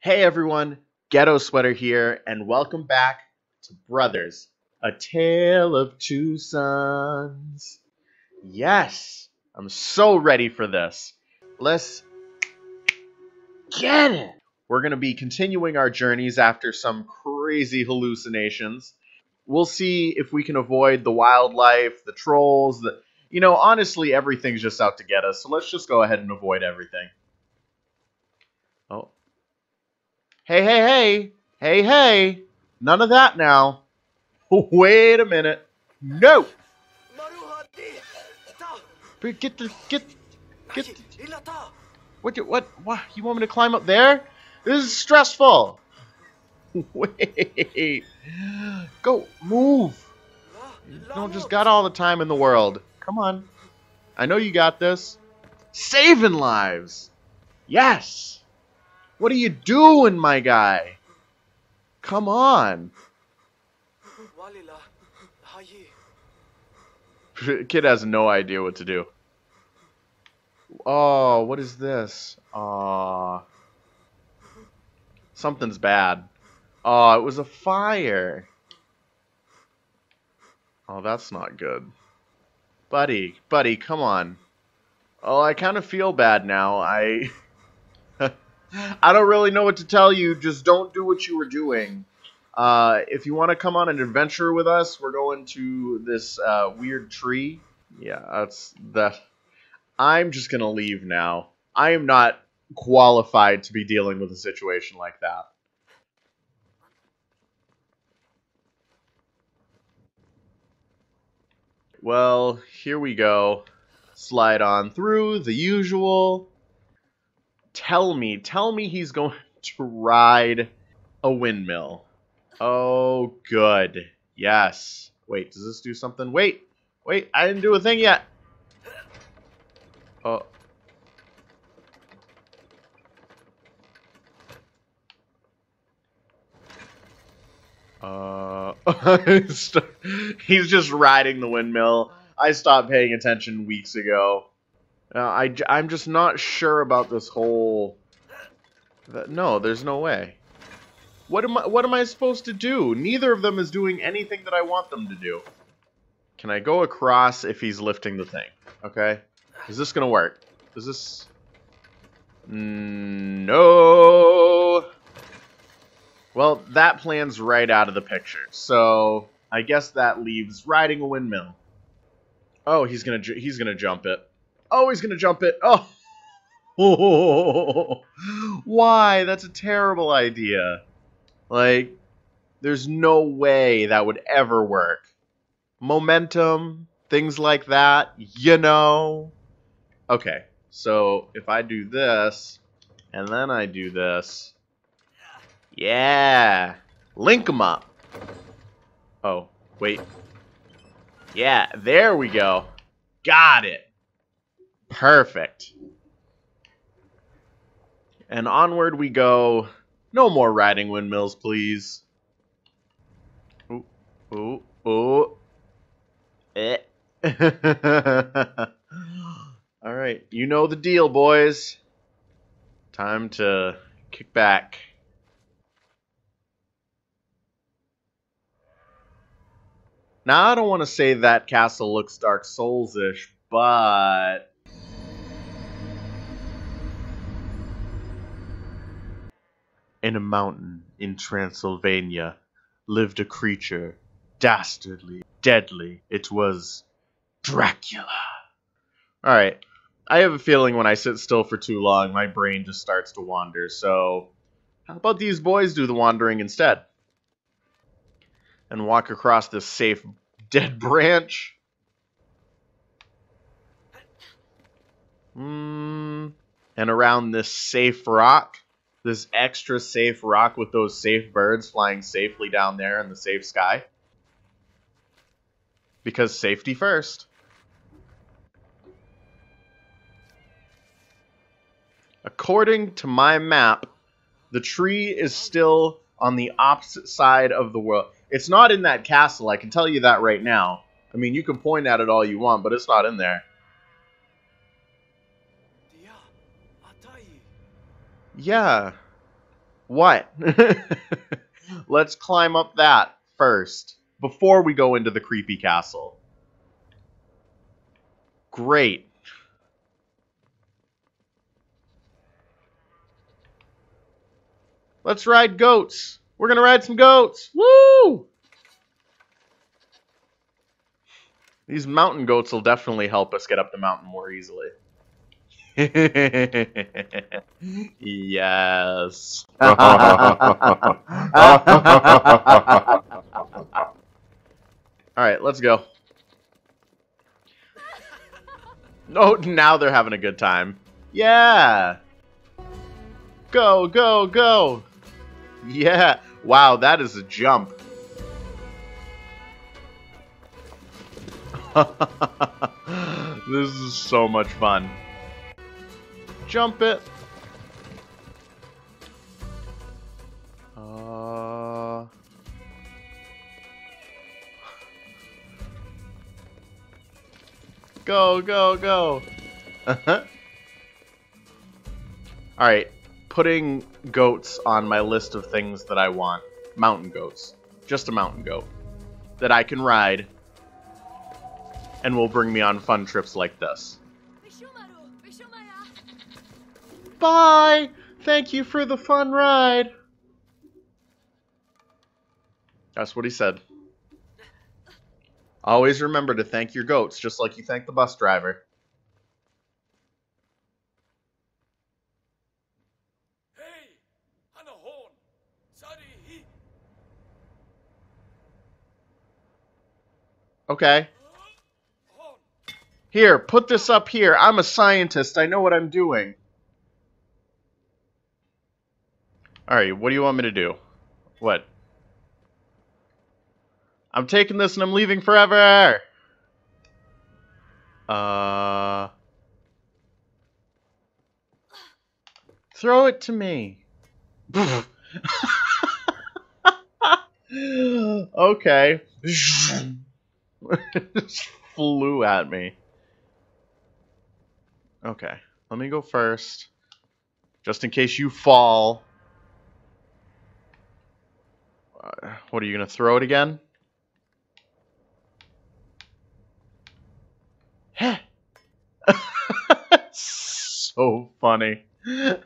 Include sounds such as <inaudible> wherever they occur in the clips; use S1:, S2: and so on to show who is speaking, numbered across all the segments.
S1: Hey everyone, Ghetto Sweater here, and welcome back to Brothers, A Tale of Two Sons. Yes, I'm so ready for this. Let's get it! We're going to be continuing our journeys after some crazy hallucinations. We'll see if we can avoid the wildlife, the trolls, the. You know, honestly, everything's just out to get us, so let's just go ahead and avoid everything. Oh, Hey, hey, hey! Hey, hey! None of that now. <laughs> Wait a minute. No! Get the get get. The, what? What? What? You want me to climb up there? This is stressful. <laughs> Wait. Go move. You don't just got all the time in the world. Come on. I know you got this. Saving lives. Yes. What are you doing, my guy? Come on. <laughs> Kid has no idea what to do. Oh, what is this? Aw. Something's bad. Oh, it was a fire. Oh, that's not good. Buddy, buddy, come on. Oh, I kind of feel bad now. I... <laughs> I don't really know what to tell you. Just don't do what you were doing. Uh, if you want to come on an adventure with us, we're going to this uh, weird tree. Yeah, that's that. I'm just gonna leave now. I am not qualified to be dealing with a situation like that. Well, here we go. Slide on through the usual tell me, tell me he's going <laughs> to ride a windmill. Oh, good. Yes. Wait, does this do something? Wait, wait, I didn't do a thing yet. Oh. Uh, <laughs> he's just riding the windmill. I stopped paying attention weeks ago. Uh, I, I'm just not sure about this whole... No, there's no way. What am I, what am I supposed to do? Neither of them is doing anything that I want them to do. Can I go across if he's lifting the thing? Okay. Is this going to work? Is this... No. Well, that plan's right out of the picture. So, I guess that leaves riding a windmill. Oh, he's to he's to jump it. Oh, he's to jump it. Oh. oh. <laughs> Why? That's a terrible idea. Like, there's no way that would ever work. Momentum, things like that, you know. Okay, so if I do this, and then I do this, yeah, link them up. Oh, wait. Yeah, there we go. Got it. Perfect. And onward we go. No more riding windmills, please. Ooh, ooh, ooh. Eh. <laughs> Alright, you know the deal, boys. Time to kick back. Now, I don't want to say that castle looks Dark Souls-ish, but In a mountain in Transylvania lived a creature, dastardly, deadly. It was Dracula. Alright, I have a feeling when I sit still for too long, my brain just starts to wander, so how about these boys do the wandering instead? And walk across this safe dead <laughs> branch? Hmm. And around this safe rock? this extra safe rock with those safe birds flying safely down there in the safe sky. Because safety first. According to my map, the tree is still on the opposite side of the world. It's not in that castle, I can tell you that right now. I mean, you can point at it all you want, but it's not in there. Yeah. What? <laughs> Let's climb up that first, before we go into the creepy castle. Great. Let's ride goats. We're going to ride some goats. Woo! These mountain goats will definitely help us get up the mountain more easily. <laughs> yes. <laughs> Alright, let's go. Oh, now they're having a good time. Yeah! Go, go, go! Yeah! Wow, that is a jump. <laughs> this is so much fun. Jump it. Uh... <laughs> Go, go, go. <laughs> Alright, putting goats on my list of things that I want. Mountain goats. Just a mountain goat. That I can ride. And will bring me on fun trips like this. Bye! Thank you for the fun ride. That's what he said. Always remember to thank your goats, just like you thank the bus driver. Okay. Here, put this up here. I'm a scientist. I know what I'm doing. Alright, what do you want me to do? What? I'm taking this and I'm leaving forever! Uh... Throw it to me. <laughs> okay. <laughs> Just flew at me. Okay, let me go first. Just in case you fall. Uh, what, are you going to throw it again? <laughs> So funny. <laughs> Alright.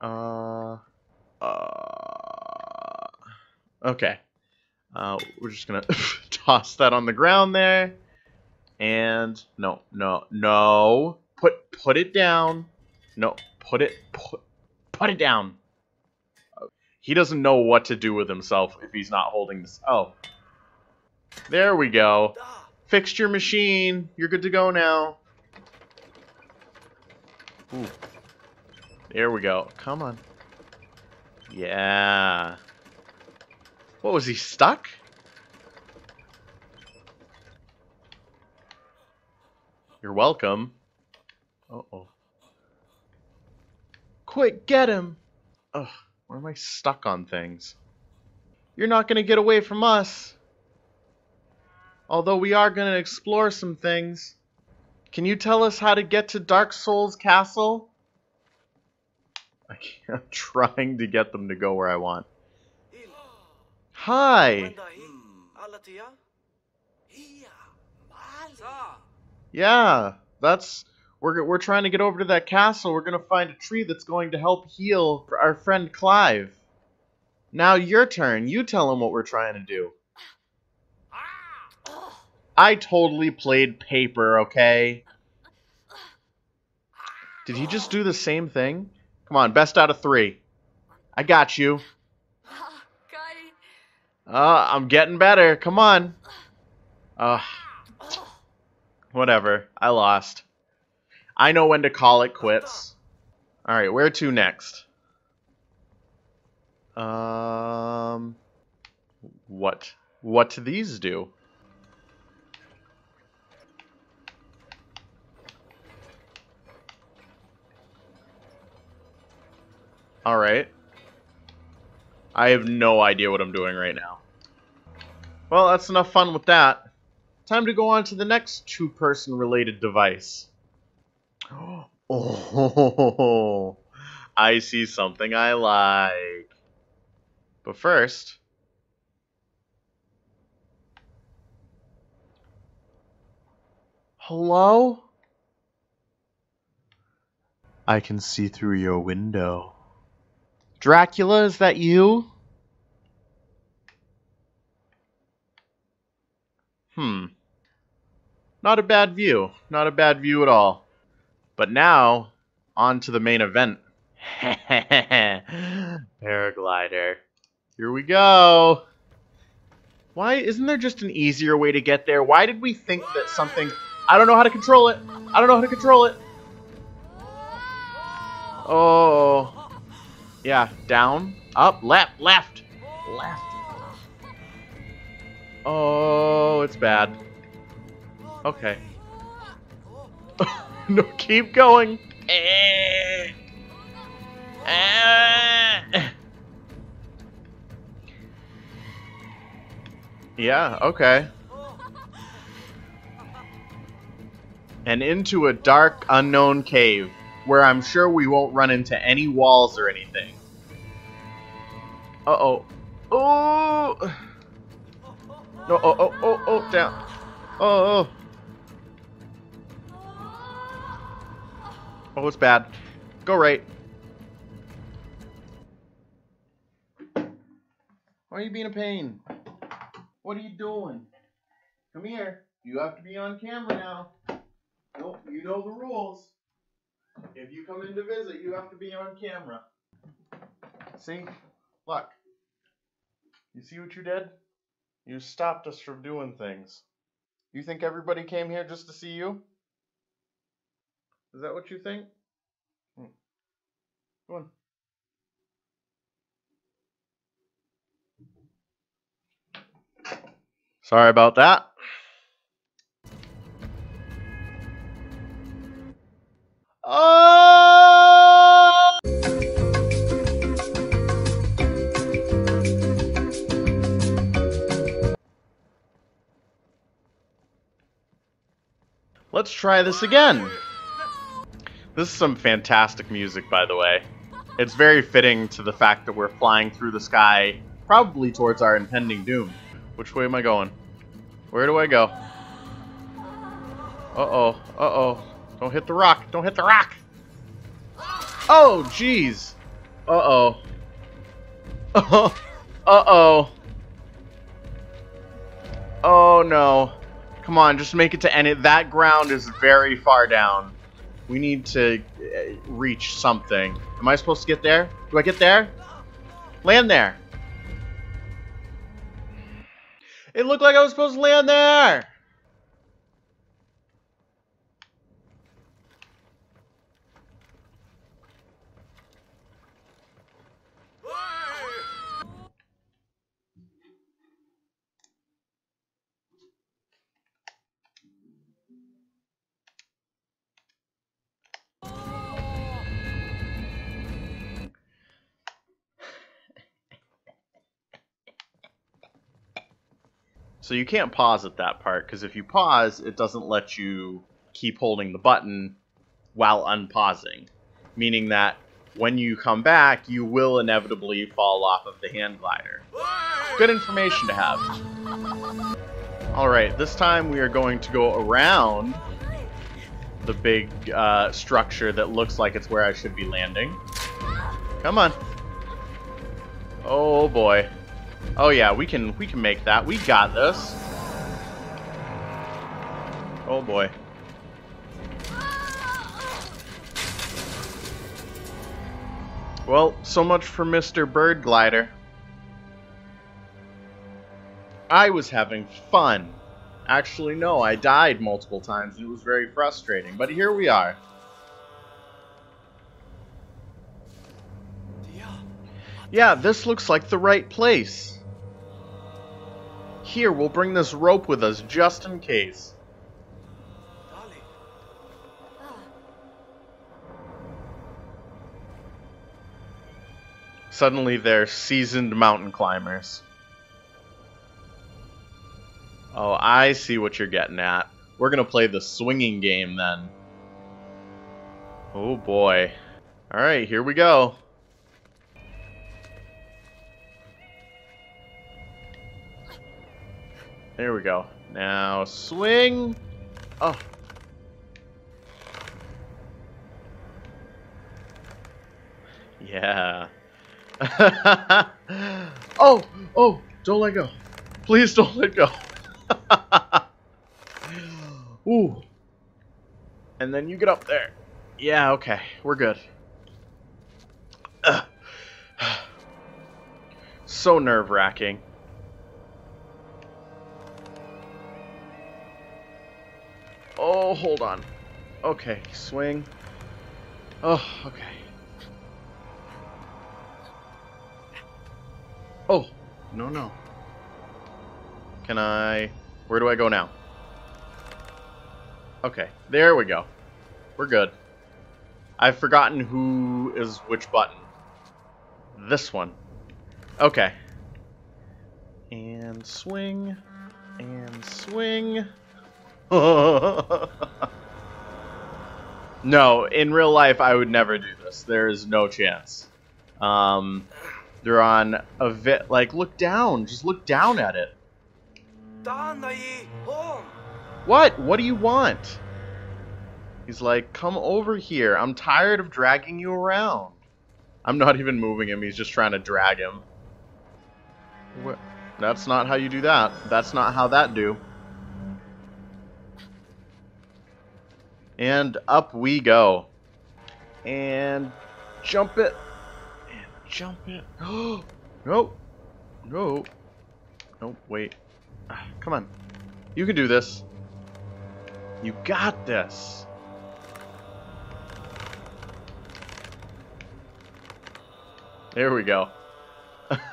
S1: Uh... Uh... Okay. Uh, we're just gonna <laughs> toss that on the ground there. And no, no, no. Put put it down. No, put it put put it down. He doesn't know what to do with himself if he's not holding this. Oh. There we go. Fixed your machine. You're good to go now. Ooh. There we go. Come on. Yeah. What, was he stuck? You're welcome. Uh-oh. Quick, get him! Ugh, why am I stuck on things? You're not gonna get away from us. Although we are gonna explore some things. Can you tell us how to get to Dark Souls Castle? <laughs> I'm trying to get them to go where I want. Hi. Yeah, that's we're we're trying to get over to that castle. We're gonna find a tree that's going to help heal our friend Clive. Now your turn. You tell him what we're trying to do. I totally played paper, okay? Did he just do the same thing? Come on, best out of three. I got you. Uh, I'm getting better. Come on. Uh, whatever. I lost. I know when to call it quits. Alright, where to next? Um... What? What do these do? Alright. I have no idea what I'm doing right now. Well, that's enough fun with that. Time to go on to the next two-person related device. <gasps> Oh, <laughs> I see something I like. But first, hello? I can see through your window. Dracula, is that you? Hmm. Not a bad view. Not a bad view at all. But now, on to the main event. <laughs> Paraglider. Here we go. Why isn't there just an easier way to get there? Why did we think that something... I don't know how to control it. I don't know how to control it. Oh. Yeah, down, up, left, left, left. Oh, it's bad. Okay. <laughs> no, keep going. Eh. Eh. Yeah, okay. And into a dark, unknown cave, where I'm sure we won't run into any walls or anything. Uh-oh. Oh! No, oh, oh, oh, oh, down. Oh, oh. Oh, it's bad. Go right. Why are you being a pain? What are you doing? Come here. You have to be on camera now. Nope, you know the rules. If you come in to visit, you have to be on camera. See? Look. You see what you did? You stopped us from doing things. You think everybody came here just to see you? Is that what you think? Hmm. Go on. Sorry about that. Oh! Let's try this again. This is some fantastic music, by the way. It's very fitting to the fact that we're flying through the sky, probably towards our impending doom. Which way am I going? Where do I go? Uh-oh, uh-oh. Don't hit the rock, don't hit the rock! Oh, jeez! Uh-oh. Uh-oh. <laughs> Uh-oh. Oh, no. Come on, just make it to end it. That ground is very far down. We need to uh, reach something. Am I supposed to get there? Do I get there? Land there. It looked like I was supposed to land there. So you can't pause at that part, because if you pause, it doesn't let you keep holding the button while unpausing. Meaning that when you come back, you will inevitably fall off of the hand glider. Good information to have. Alright, this time we are going to go around the big uh, structure that looks like it's where I should be landing. Come on. Oh boy. Oh yeah, we can we can make that. We got this. Oh boy. Well, so much for Mr. Bird Glider. I was having fun. Actually, no, I died multiple times and it was very frustrating. But here we are. Yeah, this looks like the right place. Here, we'll bring this rope with us just in case. Suddenly they're seasoned mountain climbers. Oh, I see what you're getting at. We're gonna play the swinging game then. Oh boy. Alright, here we go. There we go. Now swing. Oh. Yeah. <laughs> oh, oh, don't let go. Please don't let go. <laughs> Ooh. And then you get up there. Yeah, okay. We're good. <sighs> So nerve-wracking. Oh, hold on. Okay, swing. Oh, okay. Oh, no, no. Can I... Where do I go now? Okay, there we go. We're good. I've forgotten who is which button. This one. Okay. And swing. And swing. <laughs> no, in real life, I would never do this. There's no chance. Um, they're on a bit. Like, look down. Just look down at it. What? What do you want? He's like, come over here. I'm tired of dragging you around. I'm not even moving him. He's just trying to drag him. What? That's not how you do that. That's not how that do. And up we go. And jump it. And jump it. No. No. No, wait. Ah, come on. You can do this. You got this. There we go. <laughs>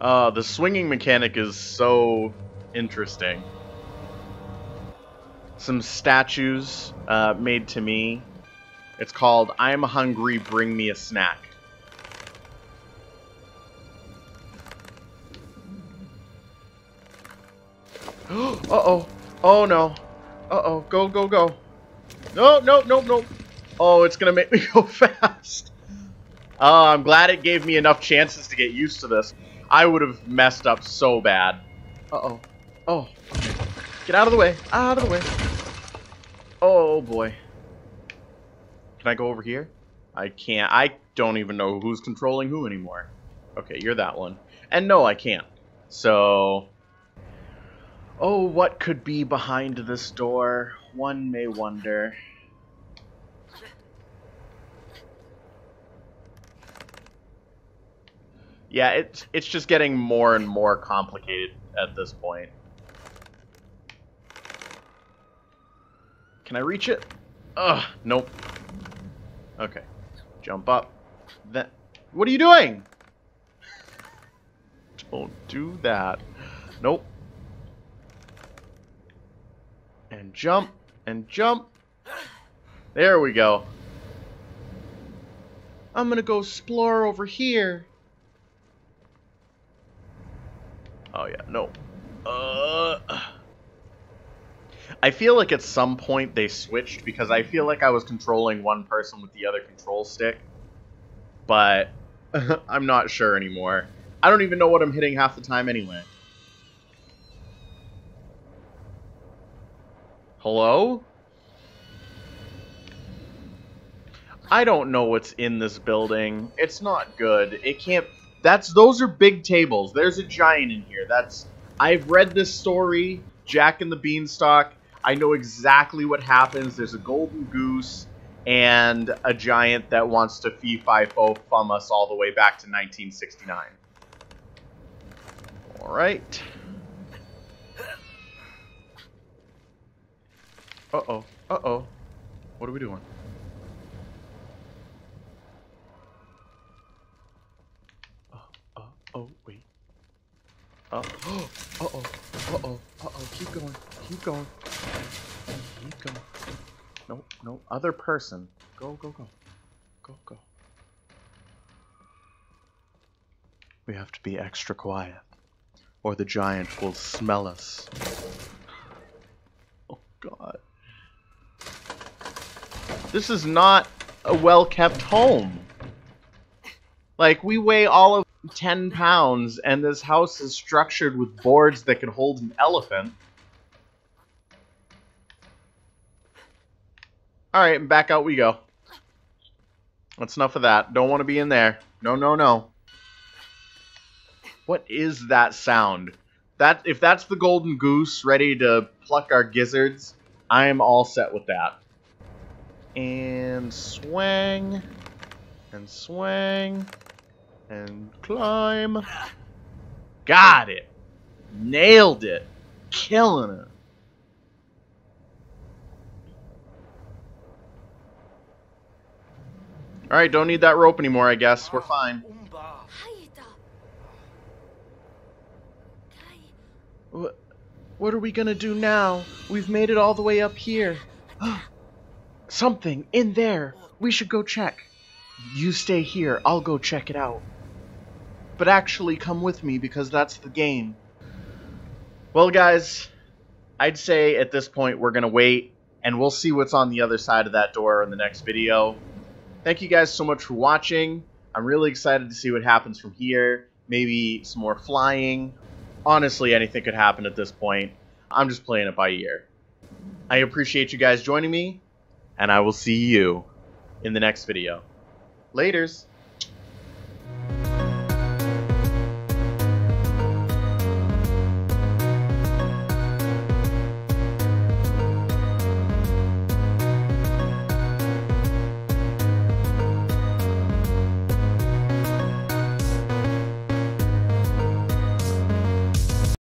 S1: uh, the swinging mechanic is so interesting. Some statues uh, made to me. It's called I'm Hungry, Bring Me a Snack. <gasps> Uh-oh. Oh, no. Uh-oh. Go, go, go. No, no, no, no. Oh, it's going to make me <laughs> go fast. Oh, I'm glad it gave me enough chances to get used to this. I would have messed up so bad. Uh-oh. Oh. Get out of the way. Out of the way. Oh, oh, boy. Can I go over here? I can't. I don't even know who's controlling who anymore. Okay, you're that one. And no, I can't. So... Oh, what could be behind this door? One may wonder. Yeah, it's it's just getting more and more complicated at this point. Can I reach it? Ugh, nope. Okay. Jump up. Then What are you doing? Don't do that. Nope. And jump and jump. There we go. I'm gonna go explore over here. Oh yeah, no. Uh, I feel like at some point they switched because I feel like I was controlling one person with the other control stick. But <laughs> I'm not sure anymore. I don't even know what I'm hitting half the time anyway. Hello? I don't know what's in this building. It's not good. It can't that's those are big tables. There's a giant in here. That's I've read this story, Jack and the Beanstalk. I know exactly what happens. There's a golden goose and a giant that wants to fee fi fo fum us all the way back to 1969. All right. Uh oh. Uh oh. What are we doing? Oh, wait. Uh, oh, <gasps> uh-oh, uh-oh, uh-oh, keep going, keep going, keep going. No, no, other person. Go, go, go, go, go. We have to be extra quiet, or the giant will smell us. Oh, God. This is not a well-kept home. Like, we weigh all of 10 pounds, and this house is structured with boards that can hold an elephant. Alright, and back out we go. That's enough of that. Don't want to be in there. No, no, no. What is that sound? That If that's the golden goose ready to pluck our gizzards, I am all set with that. And swing. And swing. And climb. <sighs> Got it. Nailed it. Killing it. Alright, don't need that rope anymore, I guess. We're fine. What, what are we gonna do now? We've made it all the way up here. <gasps> Something in there. We should go check. You stay here. I'll go check it out. But actually, come with me because that's the game. Well, guys, I'd say at this point we're gonna wait and we'll see what's on the other side of that door in the next video. Thank you guys so much for watching. I'm really excited to see what happens from here. Maybe some more flying. Honestly, anything could happen at this point. I'm just playing it by ear. I appreciate you guys joining me, and I will see you in the next video. Laters!